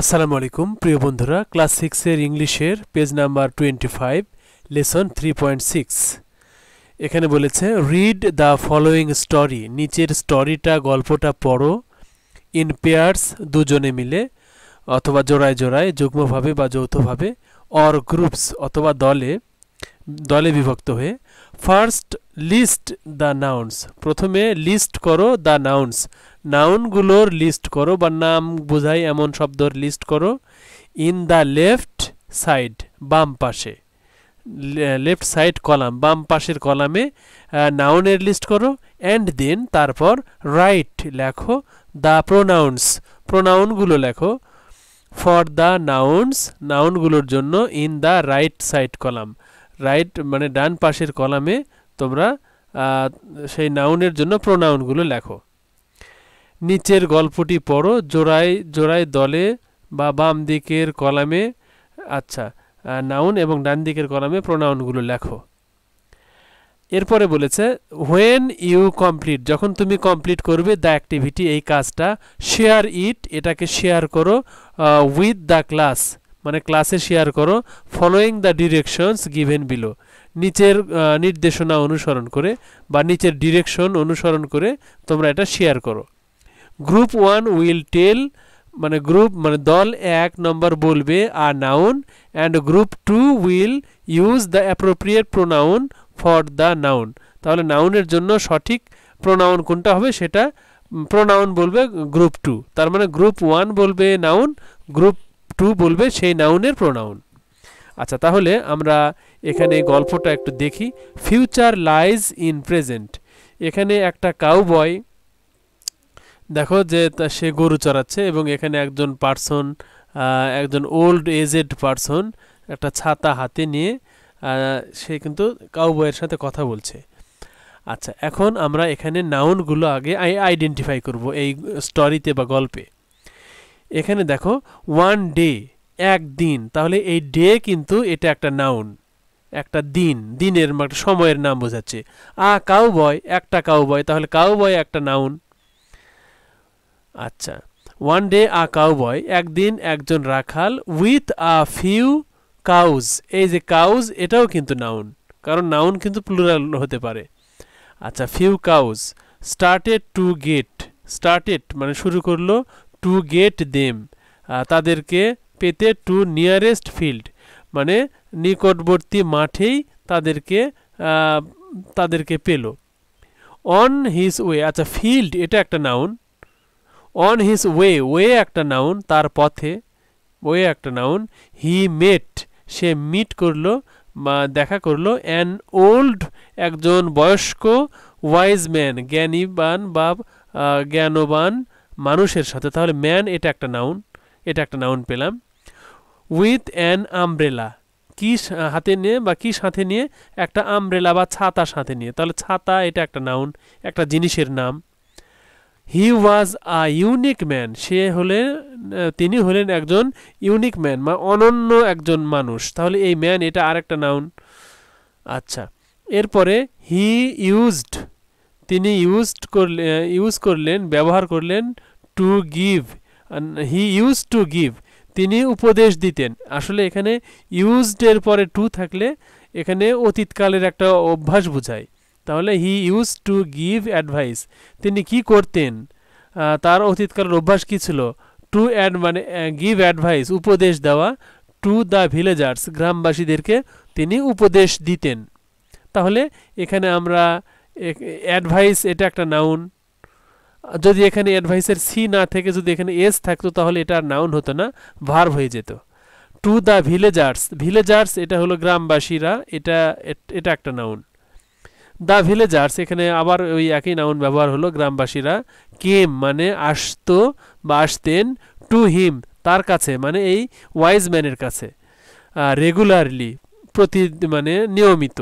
আসসালামু আলাইকুম, প্রিয় বন্ধুরা, ক্লাস সিক্সের ইংলিশের page number twenty five lesson three point six এখানে বলেছে রিড দ্য ফলোয়িং স্টোরি নিচের স্টোরিটা গল্পটা পড়ো ইন পেয়ার্স দুজনে মিলে, অথবা জোড়ায় জোড়ায়, যুগ্মভাবে বা যৌথভাবে অর গ্রুপস অথবা দলে দলে বিভক্ত হয়ে। ফার্স্ট লিস্ট দ্য নাউন্স প্রথমে লিস্ট করো দ্য নাউন্স নাউনগুলোর লিস্ট করো বা নাম বোঝায় এমন শব্দর লিস্ট করো। ইন দ্য লেফট সাইড বাম পাশে। লেফট সাইড কলাম বাম পাশের কলামে নাউনের লিস্ট করো অ্যান্ড দেন তারপর রাইট লেখো দ্য প্রোনাউন্স প্রোনাউনগুলো লেখো। ফর দ্য নাউন্স নাউনগুলোর জন্য in the right side column right মানে ডান পাশের কলামে তোমরা সেই নাউনের জন্য প্রোনাউনগুলো লেখো। নিচের গল্পটি পড়ো, জোড়ায় জোড়ায় দলে বা বাম দিকের কলামে আচ্ছা নাউন এবং ডান দিকের কলামে প্রোনাউনগুলো লেখো। এরপরে বলেছে হোয়েন ইউ কমপ্লিট যখন তুমি কমপ্লিট করবে দ্য অ্যাক্টিভিটি এই কাজটা শেয়ার ইট এটাকে শেয়ার করো উইথ দ্য ক্লাস মানে ক্লাসে শেয়ার করো following the directions given below নিচের নির্দেশনা অনুসরণ করে বা নিচের ডিরেকশন অনুসরণ করে তোমরা এটা শেয়ার করো। গ্রুপ ওয়ান উইল টেল মানে গ্রুপ মানে দল এক নম্বর বলবে আর noun and group two will use the appropriate pronoun for the noun তাহলে নাউনের জন্য সঠিক প্রোনাউন কোনটা হবে? সেটা প্রোনাউন বলবে গ্রুপ টু তার মানে গ্রুপ ওয়ান বলবে নাউন গ্রুপ টু বলবে সেই নাউনের প্রোনাউন আচ্ছা তাহলে আমরা এখানে গল্পটা একটু দেখি। ফিউচার লাইজ ইন প্রেজেন্ট এখানে একটা কাউবয় দেখো যে সে গরু চড়াচ্ছে এবং এখানে একজন পার্সন একজন ওল্ড এজেড পার্সন একটা ছাতা হাতে নিয়ে সে কিন্তু কাউবয়ের সাথে কথা বলছে। আচ্ছা এখন আমরা এখানে নাউনগুলো আগে আইডেন্টিফাই করব এই স্টোরিতে বা গল্পে। এখানে দেখো ওয়ান ডে একদিন তাহলে এই ডে কিন্তু এটা একটা নাউন একটা দিন, দিনের সময়ের নাম বোঝাচ্ছে। আ কাউ বয় একটা কাউ বয় তাহলে কাউ বয় একটা নাউন আচ্ছা। One day a cowboy একদিন একজন রাখাল উইথ আ ফিউ কাউজ এই যে কাউজ এটাও কিন্তু নাউন কারণ নাউন কিন্তু প্লুরাল হতে পারে। আচ্ছা few cows started to get started মানে শুরু করল টু গেট দেম তাদেরকে পেতে টু নিয়ারেস্ট ফিল্ড মানে নিকটবর্তী মাঠেই তাদেরকে তাদেরকে পেল। অন হিজ ওয়ে আচ্ছা ফিল্ড এটা একটা noun on his way way একটা নাউন তার পথে ওয়ে একটা noun he mate say meet করল বা দেখা করল অ্যান ওল্ড একজন বয়স্ক ওয়াইজ ম্যান জ্ঞানীবান বা জ্ঞানবান মানুষের সাথে। তাহলে ম্যান এটা একটা নাউন এটা একটা নাউন পেলাম। উইথ অ্যান আমব্রেলা কি হাতে নিয়ে বা কি সাথে নিয়ে, একটা আমব্রেলা বা ছাতা সাথে নিয়ে। তাহলে ছাতা এটা একটা নাউন একটা জিনিসের নাম। হি ওয়াজ আ ইউনিক ম্যান সে হলেন তিনি হলেন একজন ইউনিক ম্যান বা অনন্য একজন মানুষ। তাহলে এই ম্যান এটা আর একটা নাউন আচ্ছা এরপরে হি ইউজড তিনি ইউজড করলে ইউজ করলেন, ব্যবহার করলেন to give he use to give তিনি উপদেশ দিতেন। আসলে এখানে ইউজডের পরে টু থাকলে এখানে অতীতকালের একটা অভ্যাস বোঝায়। তাহলে he use to give advice তিনি কি করতেন? তার অতীতকালের অভ্যাস কী ছিল? টু অ্যাড মানে গিভ অ্যাডভাইস উপদেশ দেওয়া টু দ্য ভিলেজার্স গ্রামবাসীদেরকে তিনি উপদেশ দিতেন। তাহলে এখানে আমরা অ্যাডভাইস এটা একটা নাউন যদি এখানে অ্যাডভাইসের সি না থেকে যদি এখানে এস থাকতো তাহলে এটা নাউন হতো না ভার্ভ হয়ে যেত। টু দ্য ভিলেজার্স ভিলেজার্স এটা হলো গ্রামবাসীরা, এটা এটা একটা নাউন দ্য ভিলেজার্স, এখানে আবার ওই একই নাউন ব্যবহার হলো গ্রামবাসীরা। কেম মানে আসতো বা আসতেন টু হিম, তার কাছে মানে এই ওয়াইজ ম্যানের কাছে। রেগুলারলি, প্রতি মানে নিয়মিত,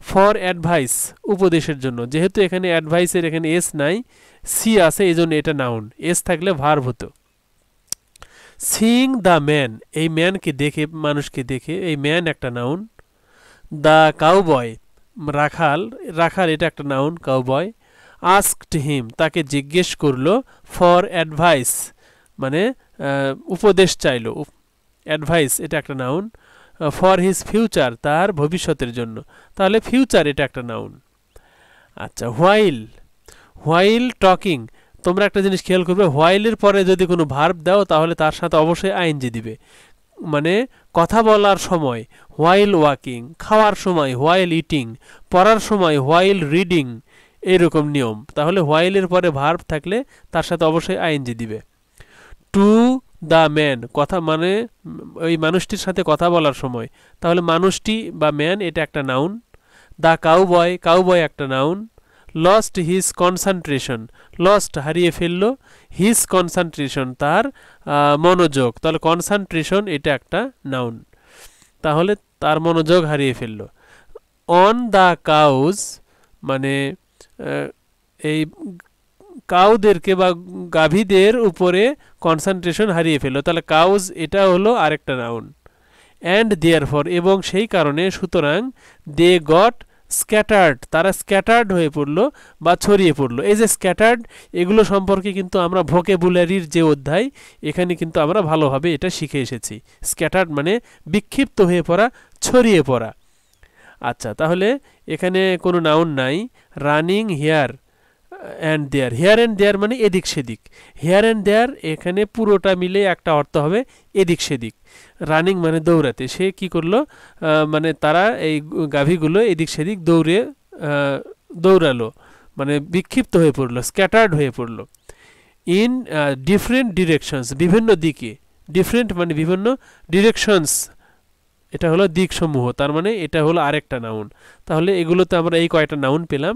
ফর অ্যাডভাইস, উপদেশের জন্য। যেহেতু এখানে অ্যাডভাইসের এখানে এস নাই, সি আছে এই জন্য এটা নাউন এস থাকলে ভার্ভ হতো। সিং দ্য ম্যান, এই ম্যানকে দেখে, মানুষকে দেখে, এই ম্যান একটা নাউন দ্য কাউবয় রাখাল রাখাল এটা একটা নাউন কাউবয় আস্কড হিম তাকে জিজ্ঞেস করল ফর অ্যাডভাইস মানে উপদেশ চাইলো অ্যাডভাইস এটা একটা নাউন ফর হিজ ফিউচার তার ভবিষ্যতের জন্য, তাহলে ফিউচার এটা একটা নাউন আচ্ছা হোয়াইল হোয়াইল টকিং তোমরা একটা জিনিস খেয়াল করবে হোয়াইলের পরে যদি কোনো ভার্ব দাও, তাহলে তার সাথে অবশ্যই আইনজি দিবে। মানে কথা বলার সময় হোয়াইল ওয়াকিং খাওয়ার সময় হোয়াইল ইটিং পড়ার সময় হোয়াইল রিডিং এইরকম নিয়ম। তাহলে হোয়াইলের পরে ভার্ব থাকলে তার সাথে অবশ্যই আইনজি দিবে। টু দ্য ম্যান কথা মানে ওই মানুষটির সাথে কথা বলার সময়। তাহলে মানুষটি বা ম্যান এটা একটা নাউন দ্য কাউবয় কাউবয় একটা noun lost his concentration lost হারিয়ে ফেলল হিজ কনসেন্ট্রেশন তার মনোযোগ। তাহলে কনসেন্ট্রেশন এটা একটা নাউন তাহলে তার মনোযোগ হারিয়ে ফেলল। অন দ্য কাউজ মানে এই কাউদেরকে বা গাভীদের উপরে কনসেন্ট্রেশন হারিয়ে ফেলল। তাহলে কাউজ এটা হলো আরেকটা নাউন অ্যান্ড দেয়ার ফর এবং সেই কারণে সুতরাং দে গট স্ক্যাটার্ড তারা স্ক্যাটার্ড হয়ে পড়ল বা ছড়িয়ে পড়ল। এই যে স্ক্যাটার্ড এগুলো সম্পর্কে কিন্তু আমরা ভোকেবুলারির যে অধ্যায়, এখানে কিন্তু আমরা ভালোভাবে এটা শিখে এসেছি। স্ক্যাটার্ড মানে বিক্ষিপ্ত হয়ে পড়া, ছড়িয়ে পড়া। আচ্ছা তাহলে এখানে কোনো নাউন নাই। Running here and there here and there মানে এদিক সেদিক। হেয়ার অ্যান্ড দেয়ার এখানে পুরোটা মিলে একটা অর্থ হবে এদিক সেদিক। রানিং মানে দৌড়াতে। সে কি করল? মানে তারা এই গাভীগুলো এদিক সেদিক দৌড়ে দৌড়ালো। মানে বিক্ষিপ্ত হয়ে পড়ল স্ক্যাটার্ড হয়ে পড়ল। ইন ডিফারেন্ট ডিরেকশনস বিভিন্ন দিকে। ডিফারেন্ট মানে বিভিন্ন ডিরেকশনস এটা হলো দিকসমূহ। তার মানে এটা হলো আরেকটা নাউন তাহলে এগুলোতে আমরা এই কয়টা নাউন পেলাম?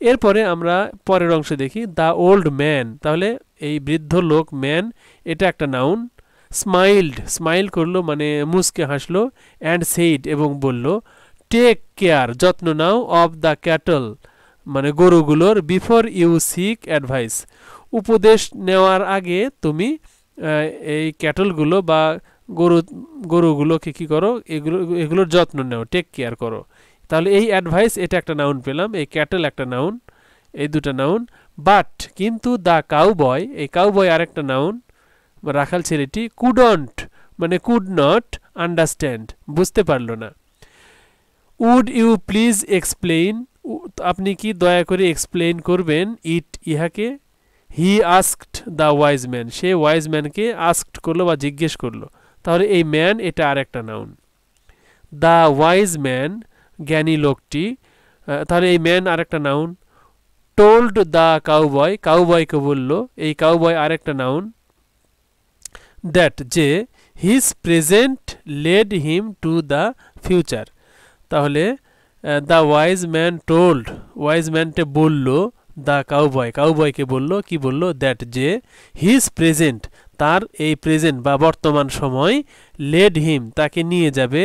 এরপরে আমরা পরের অংশে দেখি, দ্য ওল্ড ম্যান তাহলে এই বৃদ্ধ লোক ম্যান, এটা একটা নাউন, স্মাইল্ড, স্মাইল করল মানে মুসকে হাসলো, অ্যান্ড সেইড এবং বলল, টেক কেয়ার, যত্ন নাও অফ দ্য ক্যাটল মানে গরুগুলোর, বিফোর ইউ সিক অ্যাডভাইস উপদেশ নেওয়ার আগে তুমি এই ক্যাটলগুলো বা গরু, গরুগুলোকে কী করো, এগুলো, এগুলোর যত্ন নাও, টেক কেয়ার করো। তাহলে এই অ্যাডভাইস এটা একটা নাউন পেলাম, এই ক্যাটেল একটা নাউন এই দুটা নাউন বাট কিন্তু দ্য কাউবয় এই কাউ কাউবয় আরেকটা নাউন রাখাল ছেলেটি কুডন্ট মানে কুড নট আন্ডারস্ট্যান্ড বুঝতে পারল না। উড ইউ প্লিজ এক্সপ্লেইন আপনি কি দয়া করে এক্সপ্লেইন করবেন ইট ইহাকে? He asked the wise man say wise ম্যানকে আস্কড করল বা জিজ্ঞেস করল। তাহলে এই ম্যান এটা আরেকটা নাউন দ্য ওয়াইজ ম্যান জ্ঞানী লোকটি তাহলে এই ম্যান আরেকটা নাউন টোল্ড দ্য কাউবয় কাউবয়কে বলল, এই কাউবয় আরেকটা নাউন দ্যাট যে his present led him to the future তাহলে the wise man told wise ম্যানটে বলল দ্য কাউবয় কাউবয়কে বলল, কি বলল দ্যাট যে হিজ প্রেজেন্ট তার এই প্রেজেন্ট বা বর্তমান সময় লেড হিম তাকে নিয়ে যাবে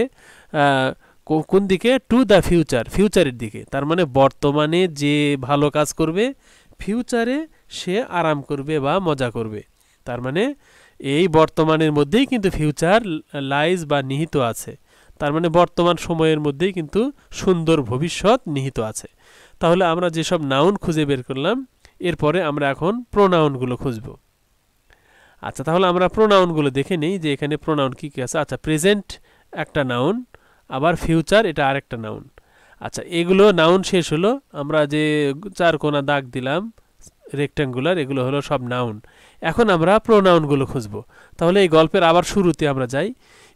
কোন দিকে? টু দ্য ফিউচার ফিউচারের দিকে। তার মানে বর্তমানে যে ভালো কাজ করবে ফিউচারে সে আরাম করবে বা মজা করবে। তার মানে এই বর্তমানের মধ্যেই কিন্তু ফিউচার লাইজ বা নিহিত আছে। তার মানে বর্তমান সময়ের মধ্যেই কিন্তু সুন্দর ভবিষ্যৎ নিহিত আছে। তাহলে আমরা যেসব নাউন খুঁজে বের করলাম, এরপরে আমরা এখন প্রোনাউনগুলো খুঁজব। আচ্ছা তাহলে আমরা প্রোনাউনগুলো দেখে নেই যে এখানে প্রোনাউন কী কী আছে। আচ্ছা প্রেজেন্ট একটা নাউন আবার ফিউচার এটা আরেকটা নাউন আচ্ছা এগুলো নাউন শেষ হলো, আমরা যে চার কোনা দাগ দিলাম রেক্ট্যাঙ্গুলার এগুলো হলো সব নাউন এখন আমরা প্রোনাউনগুলো খুঁজব। তাহলে এই গল্পের আবার শুরুতে আমরা যাই।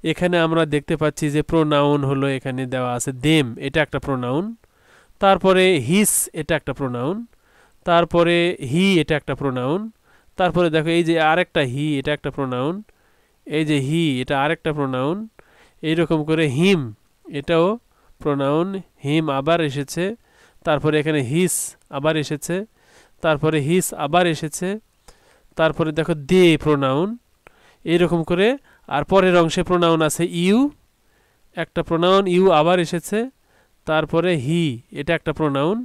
এখানে আমরা দেখতে পাচ্ছি যে প্রোনাউন হলো এখানে দেওয়া আছে দেম এটা একটা প্রোনাউন তারপরে হিস এটা একটা প্রোনাউন তারপরে হি এটা একটা প্রোনাউন তারপরে দেখো এই যে আরেকটা হি এটা একটা প্রোনাউন এই যে হি এটা আরেকটা প্রোনাউন এইরকম করে হিম এটাও প্রোনাউন হিম আবার এসেছে, তারপরে এখানে হিস আবার এসেছে, তারপরে হিস আবার এসেছে, তারপরে দেখো দে প্রোনাউন এইরকম করে, আর পরের অংশে প্রোনাউন আছে ইউ, একটা প্রোনাউন ইউ আবার এসেছে, তারপরে হি, এটা একটা প্রোনাউন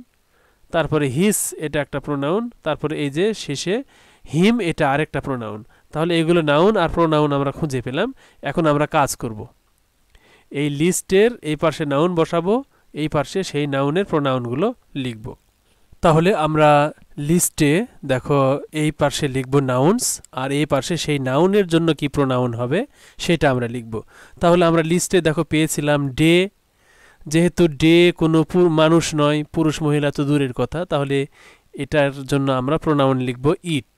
তারপরে হিস এটা একটা প্রোনাউন তারপরে এই যে শেষে হিম এটা আরেকটা প্রোনাউন তাহলে এগুলো নাউন আর প্রোনাউন আমরা খুঁজে পেলাম, এখন আমরা কাজ করব। এই লিস্টের এই পাশে নাউন বসাবো, এই পাশে সেই নাউনের প্রোনাউনগুলো লিখব। তাহলে আমরা লিস্টে দেখো এই পার্শ্বে লিখব নাউন্স আর এই পার্শ্বে সেই নাউনের জন্য কি প্রোনাউন হবে সেটা আমরা লিখব। তাহলে আমরা লিস্টে দেখো পেয়েছিলাম ডে, যেহেতু ডে কোনো মানুষ নয়, পুরুষ মহিলা তো দূরের কথা, তাহলে এটার জন্য আমরা প্রোনাউন লিখব ইট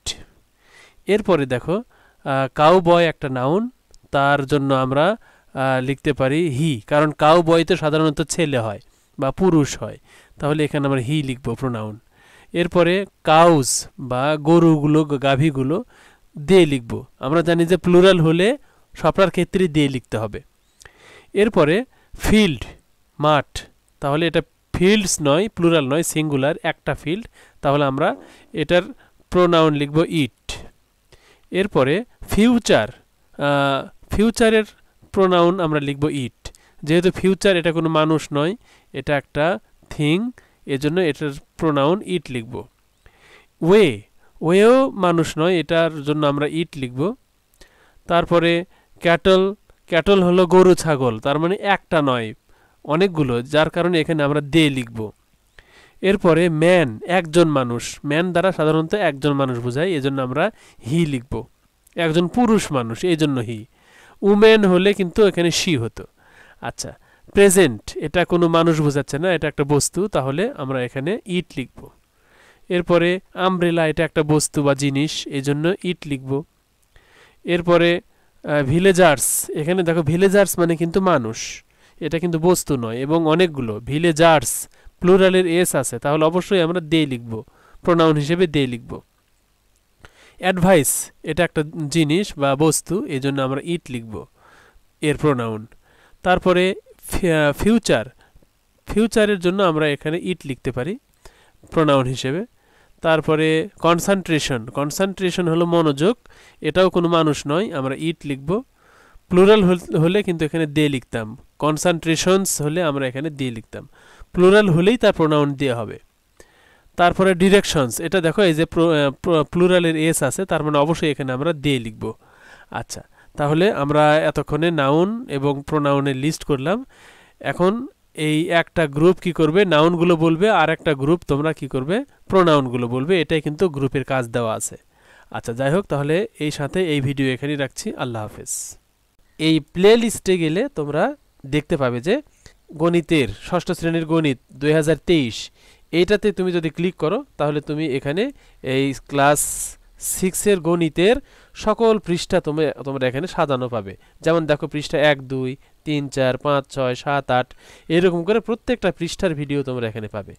এরপরে দেখো কাউ বয় একটা নাউন তার জন্য আমরা লিখতে পারি হি, কারণ কাউ বয় তো সাধারণত ছেলে হয় বা পুরুষ হয়। তাহলে এখানে আমরা হি লিখব প্রোনাউন এরপরে কাউজ বা গরুগুলো গাভীগুলো দে লিখব। আমরা জানি যে প্লুরাল হলে সবটার ক্ষেত্রে দে লিখতে হবে। এরপরে ফিল্ড মাঠ, তাহলে এটা ফিল্ডস নয় প্লুরাল নয় সিঙ্গুলার একটা ফিল্ড তাহলে আমরা এটার প্রোনাউন লিখব ইট এরপরে ফিউচার ফিউচারের প্রোনাউন আমরা লিখব ইট যেহেতু ফিউচার এটা কোনো মানুষ নয়, এটা একটা থিং এজন্য এটার প্রোনাউন ইট লিখব। ওয়ে ওয়েও মানুষ নয়, এটার জন্য আমরা ইট লিখব। তারপরে ক্যাটল ক্যাটল হলো গরু, ছাগল, তার মানে একটা নয়, অনেকগুলো, যার কারণে এখানে আমরা দে লিখব। এরপরে ম্যান একজন মানুষ ম্যান দ্বারা সাধারণত একজন মানুষ বোঝায়, এজন্য আমরা হি লিখব। একজন পুরুষ মানুষ এই জন্য হি উমেন হলে কিন্তু এখানে শি হতো। আচ্ছা প্রেজেন্ট, এটা কোনো মানুষ বোঝাচ্ছে না, এটা একটা বস্তু, তাহলে আমরা এখানে ইট লিখব। এরপরে আমব্রেলা, এটা একটা বস্তু বা জিনিস এই জন্য ইট লিখব। এরপরে ভিলেজার্স, এখানে দেখো ভিলেজার্স মানে কিন্তু মানুষ, এটা কিন্তু বস্তু নয়, এবং অনেকগুলো, ভিলেজার্স, প্লুরালের এস আছে, তাহলে অবশ্যই আমরা দে লিখব, প্রোনাউন হিসেবে দে লিখব। অ্যাডভাইস, এটা একটা জিনিস বা বস্তু এই জন্য আমরা ইট লিখব, এর প্রোনাউন তারপরে ফিউচার ফিউচারের জন্য আমরা এখানে ইট লিখতে পারি প্রোনাউন হিসেবে। তারপরে কনসান্ট্রেশন কনসান্ট্রেশন হলো মনোযোগ, এটাও কোনো মানুষ নয়, আমরা ইট লিখব। প্লুরাল হলে কিন্তু এখানে দে লিখতাম কনসান্ট্রেশনস হলে আমরা এখানে দিয়ে লিখতাম। প্লুরাল হলেই তার প্রোনাউন দেওয়া হবে। তারপরে ডিরেকশনস এটা দেখো এই যে প্লুরালের এস আছে, তার মানে অবশ্যই এখানে আমরা দে লিখব। আচ্ছা তাহলে আমরা এতক্ষণে নাউন এবং প্রোনাউনের লিস্ট করলাম। এখন এই একটা গ্রুপ কি করবে? নাউনগুলো বলবে, আর একটা গ্রুপ তোমরা কি করবে? প্রোনাউনগুলো বলবে, এটাই কিন্তু গ্রুপের কাজ দেওয়া আছে। আচ্ছা যাই হোক, তাহলে এই সাথে এই ভিডিও এখানেই রাখছি। আল্লাহ হাফেজ। এই প্লে লিস্টে গেলে তোমরা দেখতে পাবে যে গণিতের ষষ্ঠ শ্রেণির গণিত দু হাজার তেইশ এইটাতে তুমি যদি ক্লিক করো, তাহলে তুমি এখানে এই ক্লাস সিক্সের গণিতের সকল পৃষ্ঠা তুমি তোমরা এখানে সাজানো পাবে। যেমন দেখো পৃষ্ঠা এক, দুই, তিন, চার, পাঁচ, ছয়, সাত, আট, এরকম করে প্রত্যেকটা পৃষ্ঠার ভিডিও তোমরা এখানে পাবে।